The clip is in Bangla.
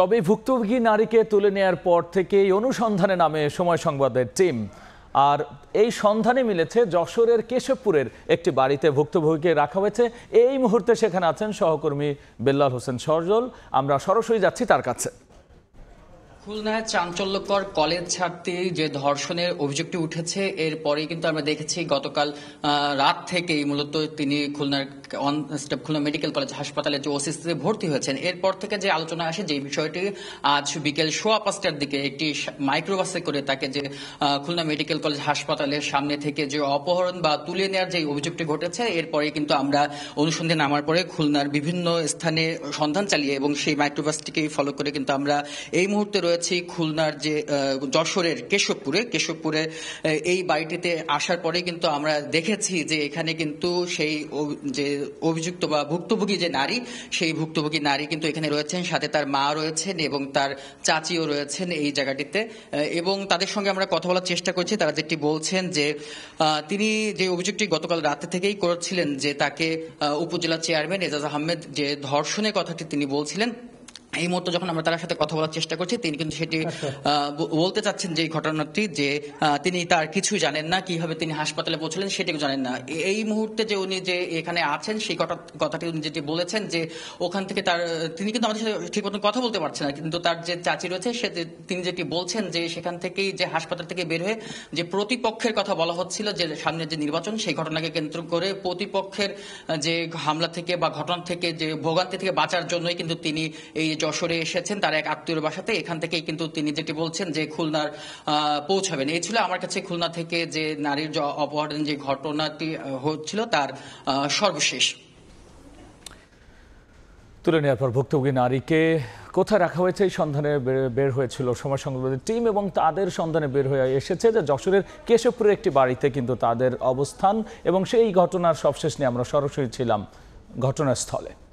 তবে ভুক্তভোগী নারীকে তুলে নেয়ার পর থেকেই অনুসন্ধানে নামে সময় সংবাদের টিম। আর এই সন্ধানে মিলেছে, যশোরের কেশবপুরের একটি বাড়িতে ভুক্তভোগীকে রাখা হয়েছে। এই মুহূর্তে সেখানে আছেন সহকর্মী বেল্লাল হোসেন সরজল। আমরা সরাসরি যাচ্ছি তার কাছে। খুলনায় চাঞ্চল্যকর কলেজ ছাত্রী যে ধর্ষণের অভিযোগটি উঠেছে এরপরেই কিন্তু আমরা দেখেছি গতকাল রাত থেকেই মূলত তিনি খুলনার one stop Khulna medical college হাসপাতালে যে ওসিসিতে ভর্তি হয়েছেন। এরপর থেকে যে আলোচনা আসে যে বিষয়টি আজ বিকেল সোয়া পাঁচটার দিকে একটি মাইক্রোবাসে করে তাকে যে খুলনা মেডিকেল কলেজ হাসপাতালের সামনে থেকে যে অপহরণ বা তুলে নেওয়ার যে অভিযোগটি ঘটেছে এরপরে কিন্তু আমরা অনুসন্ধানে নামার পরে খুলনার বিভিন্ন স্থানে সন্ধান চালিয়ে এবং সেই মাইক্রোবাসটিকে ফলো করে কিন্তু আমরা এই মুহূর্তে রয়েছি খুলনার যে যশোরের কেশবপুরে। কেশবপুরে এই বাড়িটিতে আসার পরে কিন্তু আমরা দেখেছি যে এখানে কিন্তু সেই যে অভিযুক্ত বা ভুক্তভোগী যে নারী, সেই ভুক্তভোগী নারী কিন্তু এখানে রয়েছেন। সাথে তার মা রয়েছেন এবং তার চাচিও রয়েছেন এই জায়গাটিতে। এবং তাদের সঙ্গে আমরা কথা বলার চেষ্টা করছি। তারা যেটি বলছেন যে তিনি যে অভিযোগটি গতকাল রাতে থেকেই করেছিলেন যে তাকে উপজেলা চেয়ারম্যান এজাজ আহমেদ যে ধর্ষণের কথাটি তিনি বলছিলেন এই মুহূর্তে যখন আমরা তার সাথে কথা বলার চেষ্টা করছি তিনি কিন্তু সেটি বলতে চাচ্ছেন যে ঘটনাটি যে তিনি তার কিছু জানেন না কীভাবে তিনি হাসপাতালে পৌঁছলেন সেটিও জানেন না। এই মুহূর্তে যে উনি যে এখানে আছেন সেই কথাটি উনি যেটি বলেছেন যে ওখান থেকে তার তিনি কিন্তু আমাদের সাথে ঠিক মতো কথা বলতে পারছেন না কিন্তু তার যে চাচি রয়েছে সে তিনি যেটি বলছেন যে সেখান থেকেই যে হাসপাতাল থেকে বের হয়ে যে প্রতিপক্ষের কথা বলা হচ্ছিল যে সামনে যে নির্বাচন সেই ঘটনাকে কেন্দ্র করে প্রতিপক্ষের যে হামলা থেকে বা ঘটনা থেকে যে ভোগান্তি থেকে বাঁচার জন্যই কিন্তু তিনি এই যশোরে এসেছেন, তার এক আত্মীয় বাসাতে। এখান থেকেই কিন্তু তিনি যেটি বলছেন যে খুলনার পৌঁছাবেন। এই ছিল আমার কাছে খুলনা থেকে যে নারীর অপহরণ যে ঘটনাটি হচ্ছিল, তার সর্বশেষ। তুলে নেওয়ার পর ভুক্তভোগী নারীকে কোথায় রাখা হয়েছে, এই সন্ধানে বের- হয়েছিল সময় সংবাদের টিম এবং তাদের সন্ধানে বের হয়ে এসেছে যে যশোরের কেশবপুরের একটি বাড়িতে কিন্তু তাদের অবস্থান এবং সেই ঘটনার সবশেষ নিয়ে আমরা সরাসরি ছিলাম ঘটনাস্থলে।